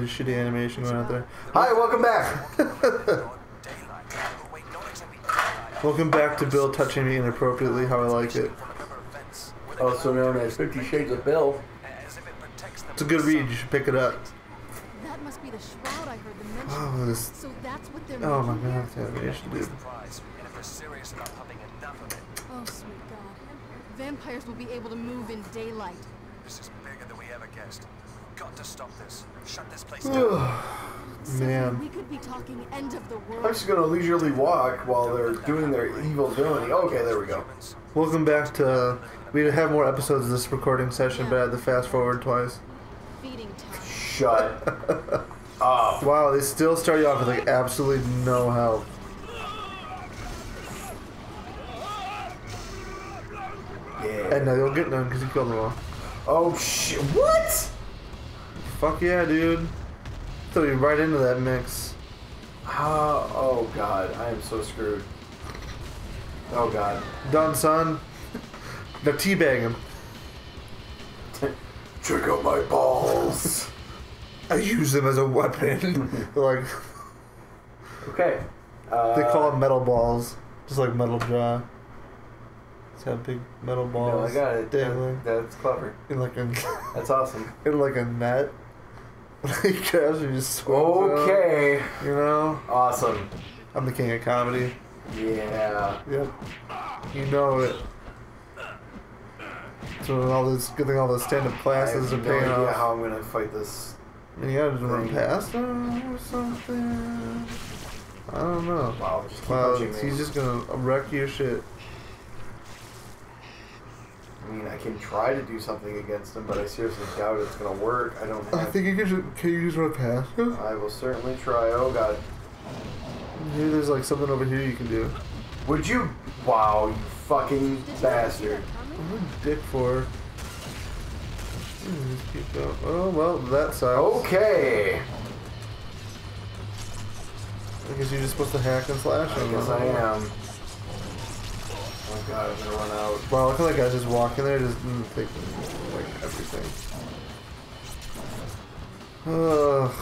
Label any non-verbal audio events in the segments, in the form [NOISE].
really shitty animation going out there. Hi, welcome back. [LAUGHS] Welcome back to Bill touching me inappropriately how I like it. also known as Fifty Shades of Bill. It's a good read. You should pick it up. That must be the shroud I heard them mention. Oh, this. So that's what they're Oh my making god, here? this animation, dude. Oh, sweet God. Vampires will be able to move in daylight. This is bigger than we ever guessed. Got to stop this. Shut this place [SIGHS] down. Man. we could be talking end of the world. I'm just gonna leisurely walk while they're doing their evil doing. Okay, there we go. Welcome back to. We have more episodes of this recording session, but I had to fast forward twice. Feeding time. Shut [LAUGHS] up. Wow, they still start you off with like absolutely no help. Yeah. And now you'll get none because you killed them all. Oh shit! What? Fuck yeah, dude. Throw you right into that mix. Oh, oh god, I am so screwed. Oh god. Done, son. [LAUGHS] Now teabag him. [LAUGHS] Check out my balls. I use them as a weapon. [LAUGHS] like Okay. Uh, they call them metal balls, just like metal jaw. It's got big metal No, balls I got it. dangling That- that's clever. in like a That's awesome. in like a net. [LAUGHS] And just it out, Okay. You know, Awesome. I'm the king of comedy. Yeah. Yep. You know it. So all this good thing all those stand up I classes are have no paying idea off. how I'm gonna fight this. And you gotta just run past him or something. I don't know. Wow, just Wow, punching me. he's just gonna wreck your shit. I mean, I can try to do something against him, but I seriously doubt it's gonna work. I don't I think you can just can you just run past him? I will certainly try. Oh god. Maybe there's like something over here you can do. Would you? Wow, you fucking Did bastard. that coming? What a dick for? Hmm, Just keep going. Oh well, that sucks. Okay. I guess you're just supposed to hack and slash I him. guess I am. Oh god, I'm gonna run out. Wow, look at that guy just walking there, just mm, taking like everything. Ugh,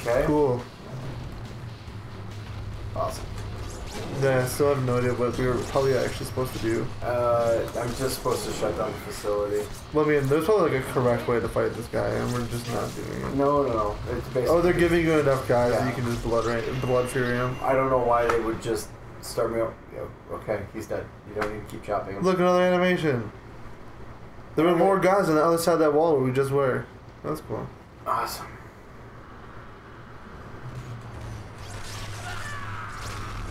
Okay. cool. Awesome. Yeah, I still have no idea what we were probably actually supposed to do. Uh, I'm just supposed to shut down the facility. Well, I mean, there's probably like a correct way to fight this guy, and we're just not doing it. No, no, no. It's basically. Oh, they're giving you enough guys that you can just blood rain, blood fury him. I don't know why they would just start me up. Yeah, okay, he's dead. You don't need to keep chopping him. Look, at another animation. There were more guys on the other side of that wall where we just were. That's cool. Awesome.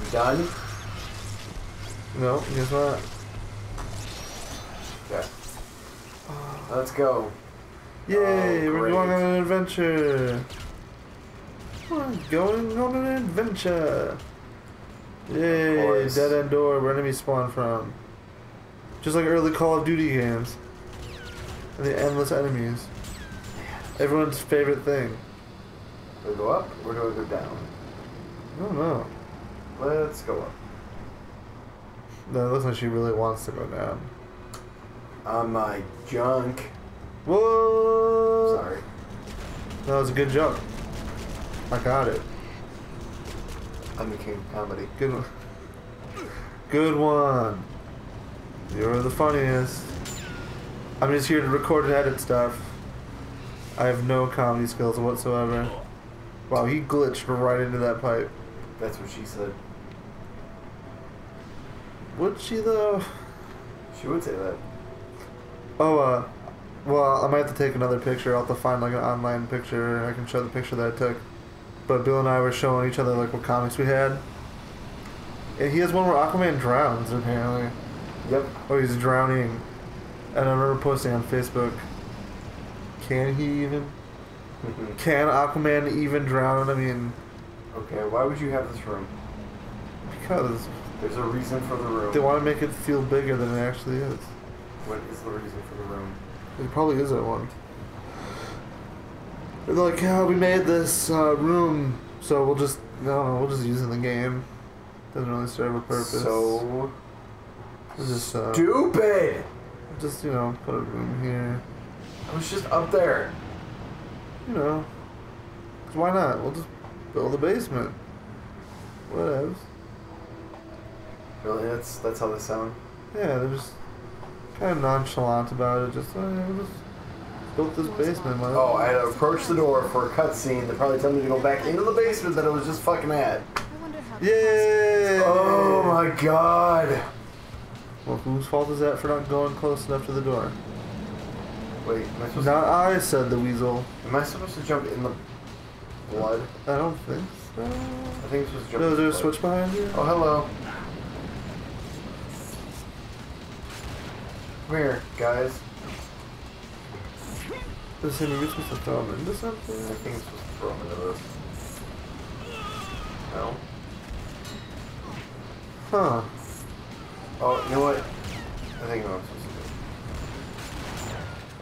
You done? No, guess not. Okay. Let's go. Yay, Oh, we're going on an adventure. We're going on an adventure. Yay, dead end door where enemies spawn from. Just like early Call of Duty games. And the endless enemies. Everyone's favorite thing. Do we go up or do we go down? I don't know. Let's go up. No, it looks like she really wants to go down. On my junk. Whoa! Sorry. That was a good jump. I got it. I'm the king comedy. Good one. Good one. You're the funniest. I'm just here to record and edit stuff. I have no comedy skills whatsoever. Wow, he glitched right into that pipe. That's what she said. Would she though? She would say that. Oh, uh, well, I might have to take another picture. I'll have to find like an online picture. I can show the picture that I took. But Bill and I were showing each other like what comics we had. And he has one where Aquaman drowns apparently. Yep. Oh, he's drowning. And I remember posting on Facebook. Can he even? Mm-hmm. Can Aquaman even drown? I mean, okay, why would you have this room? because There's a reason for the room. they want to make it feel bigger than it actually is. What is the reason for the room? It probably is at one. They're like, yeah, we made this uh, room, so we'll just no, we'll just use it in the game. Doesn't really serve a purpose. So We'll just uh, stupid. just you know put a room here. I was just up there. You know. why not? We'll just build a basement. Whatevs. Really? That's that's how they sound. Yeah, they're just kind of nonchalant about it. Just, oh, we just built this basement. Not?" Oh, I had to approach the door for a cutscene that probably told me to go back into the basement that I was just fucking at. I wonder how. the Yay! Oh my god. Well, whose fault is that for not going close enough to the door? Wait, am I supposed Not I, said the weasel. am I supposed to jump in the blood? I don't think so. I think I'm supposed to jump No, in is the there a switch behind you? Oh, hello. Come here, guys. This thing, maybe supposed to throw him into I something? think I'm supposed to throw him into this. No? Huh. Oh, you know what? I think I know what I'm supposed to do.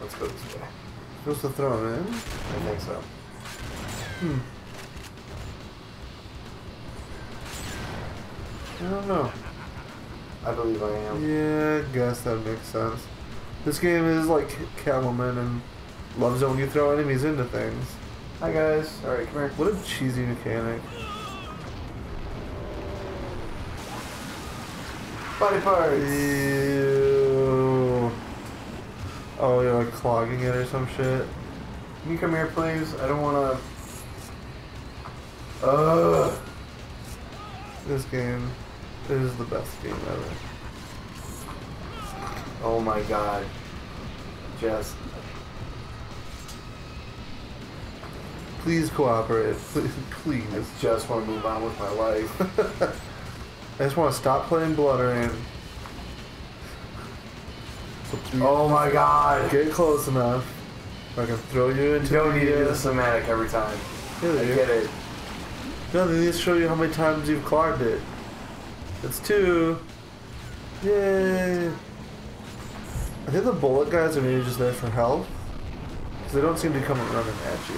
Let's go this way. Supposed to throw him in? I think so. Hmm. I don't know. I believe I am. Yeah, I guess that makes sense. This game is like Catwoman and loves it when you throw enemies into things. Hi guys. Alright, come here. What a cheesy mechanic. Body parts! Ew. Oh, you're like clogging it or some shit. Can you come here, please? I don't wanna. Ugh. This game is the best game ever. Oh my god. Just. Please cooperate. [LAUGHS] Please, please. I just want to move on with my life. [LAUGHS] I just want to stop playing BloodRayne. So oh my god. get close enough. I can throw you You into don't need to do the, the uh, every time. Yeah, I do. get it. No, they need to show you how many times you've clogged it. It's two. Yay. I think the bullet guys are maybe just there for health. Because they don't seem to come running at you.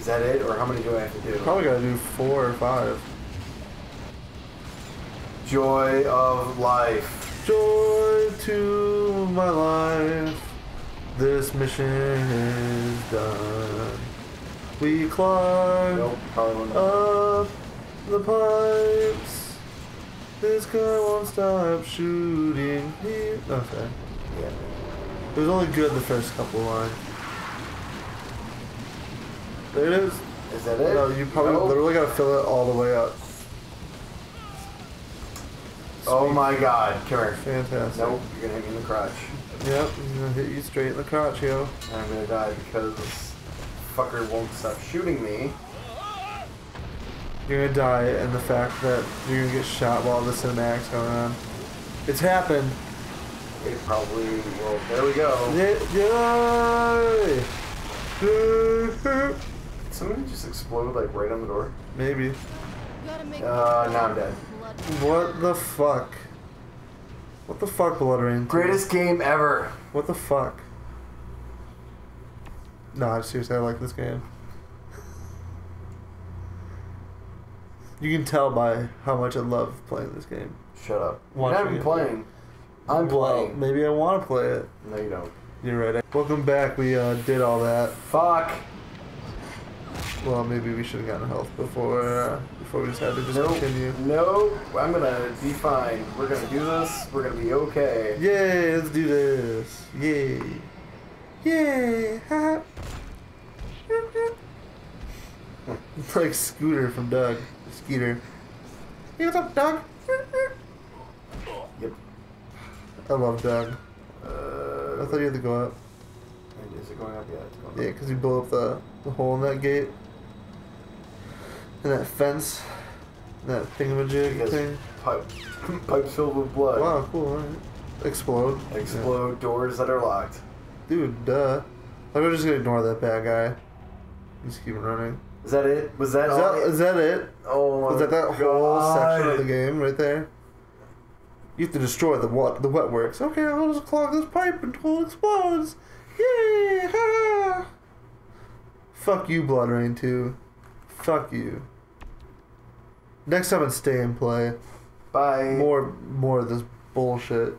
Is that it, or how many do I have to do? Probably gotta do four or five. Joy of life. Joy to my life. This mission is done. We climb Nope, up the pipes. This guy won't stop shooting. Okay. Yeah. It was only good the first couple of lines. There it is. Is that it? No, you probably Nope. literally gotta fill it all the way up. Oh my god, come here. Fantastic. Nope, you're gonna hit me in the crotch. Yep, he's gonna hit you straight in the crotch, yo. And I'm gonna die because this fucker won't stop shooting me. You're gonna die, and the fact that you're gonna get shot while the cinematic's going on. It's happened. It probably will. There we go. Yay! Yay! [LAUGHS] Did somebody just explode like right on the door? Maybe. You gotta make Uh, now I'm dead. What the fuck? What the fuck, BloodRayne? 2? Greatest game ever. What the fuck? Nah, seriously, I like this game. You can tell by how much I love playing this game. Shut up. You're Watching not even it. playing. I'm Well, playing. maybe I want to play it. No, you don't. You're right. Welcome back. We uh, did all that. Fuck. Well, maybe we should have gotten health before uh, before we just had to just Nope. continue. Nope. I'm gonna be fine. We're gonna do this. We're gonna be okay. Yay! Let's do this. Yay! Yay! Ha! It's [LAUGHS] like Scooter from Doug. Skeeter. Hey, what's up, Doug? Yep. I love Doug. Uh, I thought you had to go up. Is it going up yet? Yeah, because you blew up the, the hole in that gate. And that fence. That thingamajig thing. pipe, [CLEARS THROAT] pipes filled with blood. Wow, cool. Alright. Explode. Explode doors that are locked. Yeah. Dude, duh. I'm just gonna ignore that bad guy. Just keep running. Is that it? Was that Is all? that, is that it? oh my Was that that whole section of the game right there? You have to destroy the what the wet works. Okay, I'll just clog this pipe until it explodes. Yay! Ha! Fuck you, BloodRayne 2. Fuck you. Next time it's stay and play. Bye. More more of this bullshit.